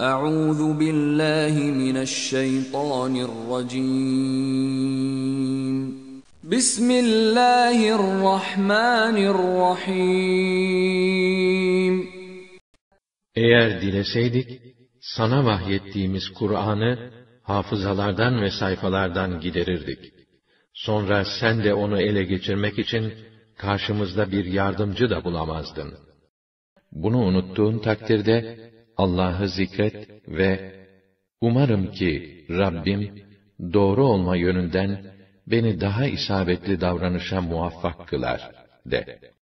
Euzu billahi mineşşeytanirracim. Bismillahirrahmanirrahim. Eğer dileseydik sana vahyettiğimiz Kur'an'ı hafızalardan ve sayfalardan giderirdik. Sonra sen de onu ele geçirmek için karşımızda bir yardımcı da bulamazdın. Bunu unuttuğun takdirde Allah'ı zikret ve umarım ki Rabbim doğru olma yönünden beni daha isabetli davranışa muvaffak kılar de.